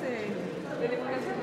divulgación,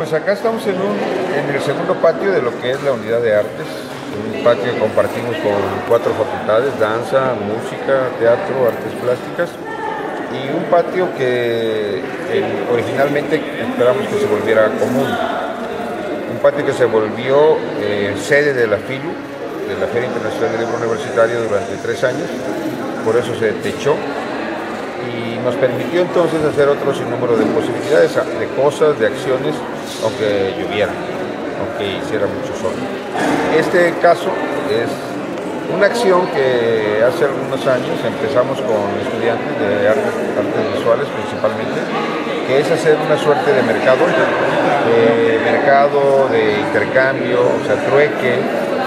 Pues acá estamos en, el segundo patio de lo que es la unidad de artes, un patio que compartimos con cuatro facultades, danza, música, teatro, artes plásticas, y un patio que originalmente esperamos que se volviera común. Un patio que se volvió eh, sede de la FILU, de la Feria Internacional del Libro Universitario durante tres años, por eso se techó. Y nos permitió entonces hacer otro sinnúmero de posibilidades, de cosas, de acciones, aunque lloviera, aunque hiciera mucho sol. Este caso es una acción que hace algunos años empezamos con estudiantes de artes, visuales principalmente, que es hacer una suerte de mercado, de mercado, de intercambio, o sea, trueque,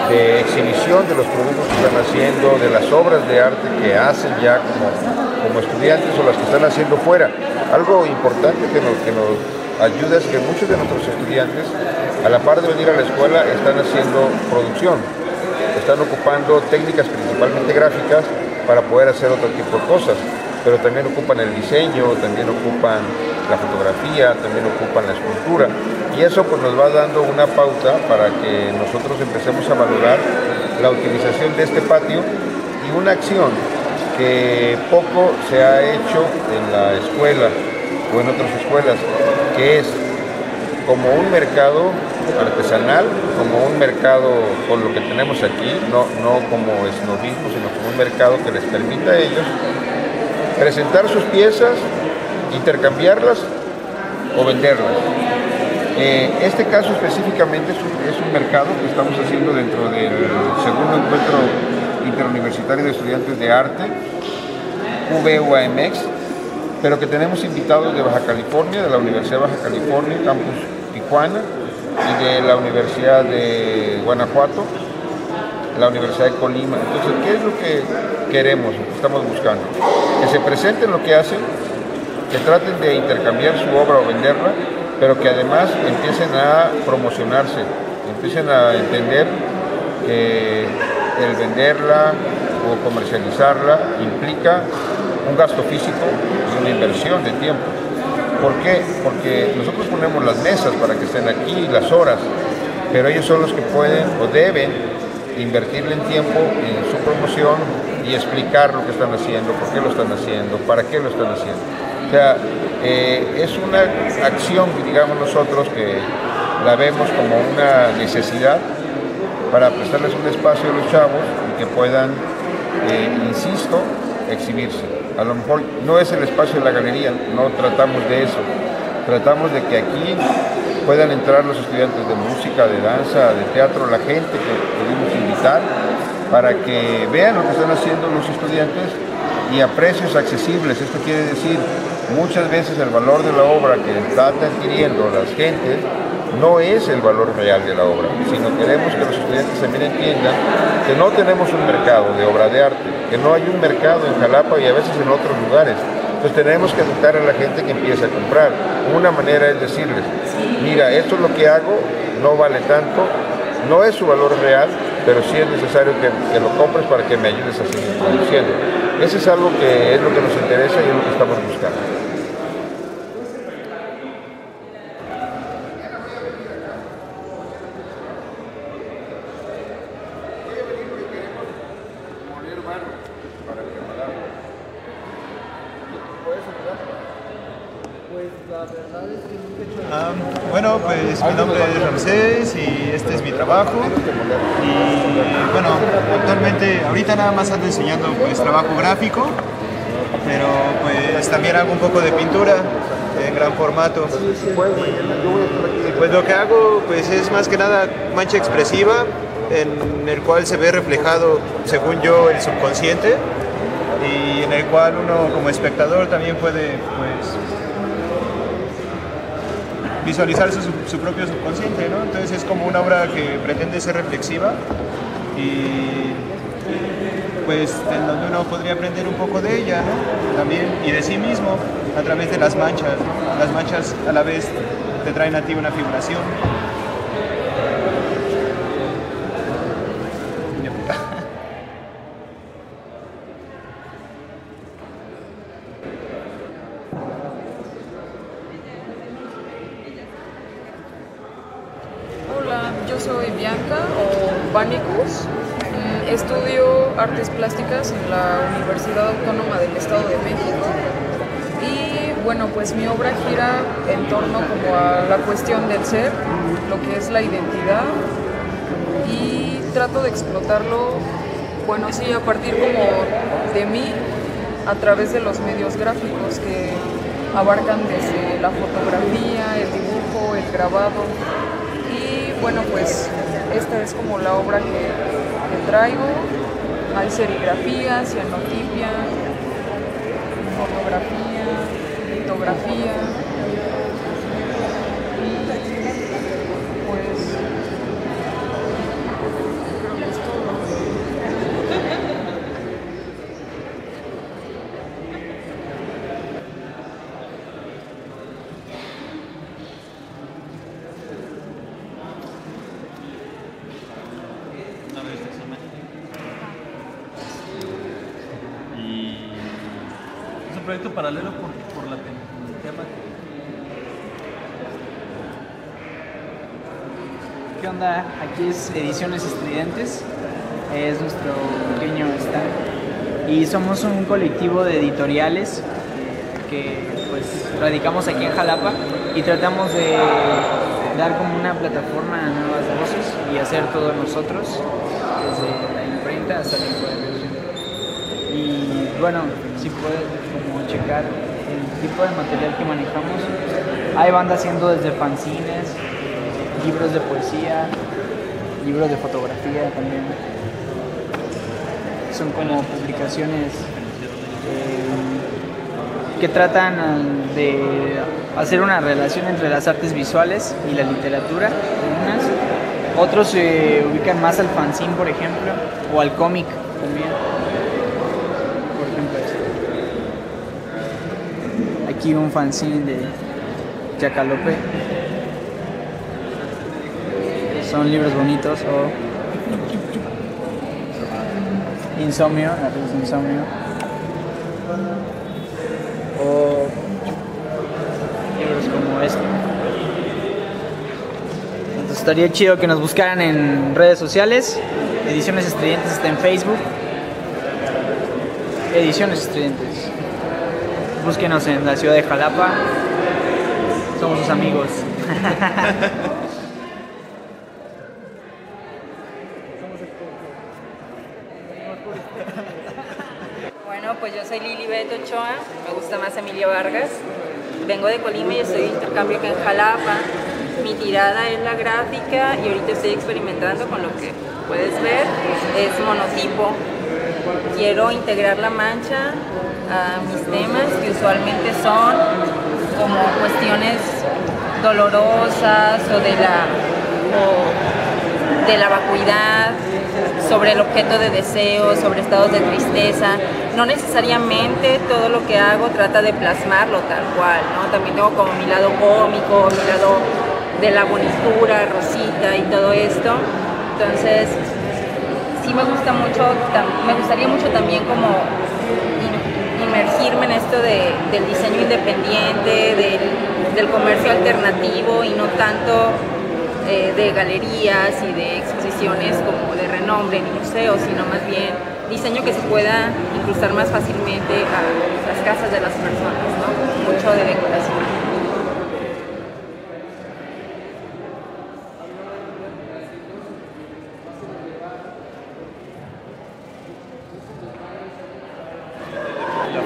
de exhibición de los productos que están haciendo, de las obras de arte que hacen ya como, como estudiantes o las que están haciendo fuera. Algo importante que nos, que nos ayuda es que muchos de nuestros estudiantes, a la par de venir a la escuela, están haciendo producción, están ocupando técnicas principalmente gráficas para poder hacer otro tipo de cosas, pero también ocupan el diseño, también ocupan la fotografía, también ocupan la escultura. Y eso pues nos va dando una pauta para que nosotros empecemos a valorar la utilización de este patio y una acción que poco se ha hecho en la escuela o en otras escuelas, que es como un mercado artesanal, como un mercado con lo que tenemos aquí, no, no como esnovismo, sino como un mercado que les permita a ellos presentar sus piezas, intercambiarlas o venderlas. Eh, este caso específicamente es un, es un mercado que estamos haciendo dentro del segundo encuentro interuniversitario de estudiantes de arte, VUAMX, pero que tenemos invitados de Baja California, de la Universidad de Baja California, Campus Tijuana, y de la Universidad de Guanajuato, la Universidad de Colima. Entonces, ¿qué es lo que queremos, lo que estamos buscando? Que se presenten lo que hacen, que traten de intercambiar su obra o venderla, pero que además empiecen a promocionarse, empiecen a entender que el venderla o comercializarla implica un gasto físico y una inversión de tiempo. ¿Por qué? Porque nosotros ponemos las mesas para que estén aquí, las horas, pero ellos son los que pueden o deben invertirle en tiempo en su promoción y explicar lo que están haciendo, por qué lo están haciendo, para qué lo están haciendo. O sea, eh, es una acción, digamos nosotros, que la vemos como una necesidad para prestarles un espacio a los chavos y que puedan, eh, insisto, exhibirse. A lo mejor no es el espacio de la galería, no tratamos de eso. Tratamos de que aquí puedan entrar los estudiantes de música, de danza, de teatro, la gente que pudimos invitar, para que vean lo que están haciendo los estudiantes y a precios accesibles. Esto quiere decir, muchas veces el valor de la obra que están adquiriendo las gentes no es el valor real de la obra, sino queremos que los estudiantes también entiendan que no tenemos un mercado de obra de arte, que no hay un mercado en Jalapa y a veces en otros lugares. Entonces tenemos que educar a la gente que empiece a comprar. Una manera es decirles, mira, esto es lo que hago, no vale tanto, no es su valor real, pero sí es necesario que, que lo compres para que me ayudes a seguir produciendo. Ese es algo que es lo que nos interesa y es lo que estamos buscando. Bueno, pues mi nombre es Ramsés y este es mi trabajo. Y bueno, actualmente, ahorita nada más ando enseñando pues trabajo gráfico, pero pues también hago un poco de pintura en gran formato. Pues lo que hago pues es más que nada mancha expresiva en el cual se ve reflejado, según yo, el subconsciente y en el cual uno como espectador también puede pues visualizar su, propio subconsciente, ¿no? Entonces es como una obra que pretende ser reflexiva y pues en donde uno podría aprender un poco de ella, ¿no? También y de sí mismo a través de las manchas. Las manchas a la vez te traen a ti una figuración. La Universidad Autónoma del Estado de México. Y bueno, pues mi obra gira en torno como a la cuestión del ser, lo que es la identidad. Y trato de explotarlo, bueno, sí, a partir como de mí, a través de los medios gráficos que abarcan desde la fotografía, el dibujo, el grabado. Y bueno, pues esta es como la obra que, que traigo. Hay serigrafía, cianotipia, fotografía, litografía. Y pues creo que es todo. Y es un proyecto paralelo por, por la tem- el tema ¿Qué onda? Aquí es Ediciones Estridentes, es nuestro pequeño stand y somos un colectivo de editoriales que pues radicamos aquí en Jalapa y tratamos de dar como una plataforma a nuevas voces y hacer todo nosotros, desde la imprenta hasta la impresión. Y bueno, si puedes como checar el tipo de material que manejamos, hay bandas haciendo desde fanzines, libros de poesía, libros de fotografía también. Son como publicaciones eh, que tratan de hacer una relación entre las artes visuales y la literatura. unas. Otros se ubican más al fanzine, por ejemplo, o al cómic también. Por ejemplo, este. Aquí un fanzine de Chacalope son libros bonitos o Insomnio, la Insomnio o libros como este. Entonces estaría chido que nos buscaran en redes sociales. Ediciones Estridentes está en Facebook. Ediciones Estridentes. Búsquenos en la ciudad de Jalapa. Somos sus amigos. Bueno, pues yo soy Lili Beto Ochoa, me gusta más Emilia Vargas. Vengo de Colima y estoy de intercambio acá en Jalapa. Mi tirada es la gráfica y ahorita estoy experimentando con lo que puedes ver. Es monotipo. Quiero integrar la mancha a mis temas, usualmente son como cuestiones dolorosas o de la, o de la vacuidad, sobre el objeto de deseo, sobre estados de tristeza. No necesariamente todo lo que hago trata de plasmarlo tal cual, ¿no? También tengo como mi lado cómico, mi lado de la bonitura, rosita y todo esto. Entonces, sí me gusta mucho, me gustaría mucho también como inmergirme en esto de- del diseño independiente, del, del comercio alternativo y no tanto eh, de galerías y de exposiciones como de renombre en museos, sino más bien diseño que se pueda incrustar más fácilmente a las casas de las personas. Mucho de decoración.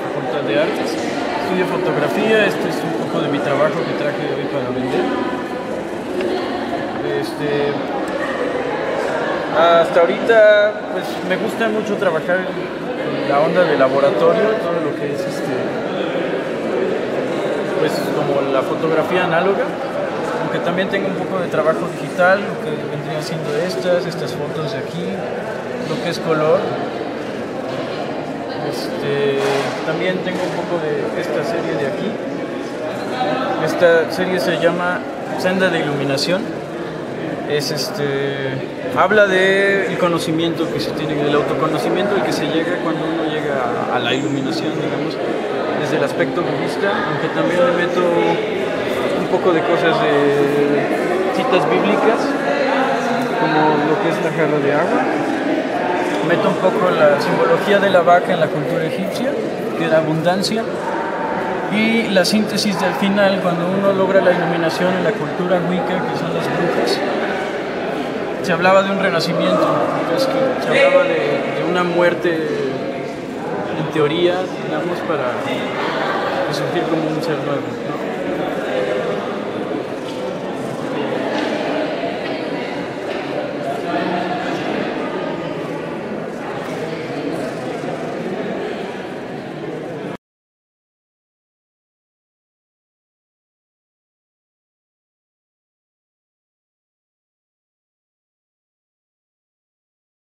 Facultad de Artes. Estudio fotografía, este es un poco de mi trabajo que traje hoy para vender. Este, hasta ahorita pues me gusta mucho trabajar la onda de laboratorio, todo lo que es este, pues como la fotografía análoga, aunque también tengo un poco de trabajo digital, lo que vendría siendo estas, estas fotos de aquí, lo que es color. Este, también tengo un poco de esta serie de aquí. Esta serie se llama Senda de Iluminación. Es este, habla del conocimiento que se tiene, del autoconocimiento al que se llega cuando uno llega a, a la iluminación, digamos, desde el aspecto budista, aunque también le meto un poco de cosas de citas bíblicas, como lo que es la jarra de agua. Meto un poco la simbología de la vaca en la cultura egipcia, que era abundancia, y la síntesis del final, cuando uno logra la iluminación en la cultura wicca, que son las brujas, se hablaba de un renacimiento, se hablaba de, una muerte en teoría, digamos, para resurgir como un ser nuevo.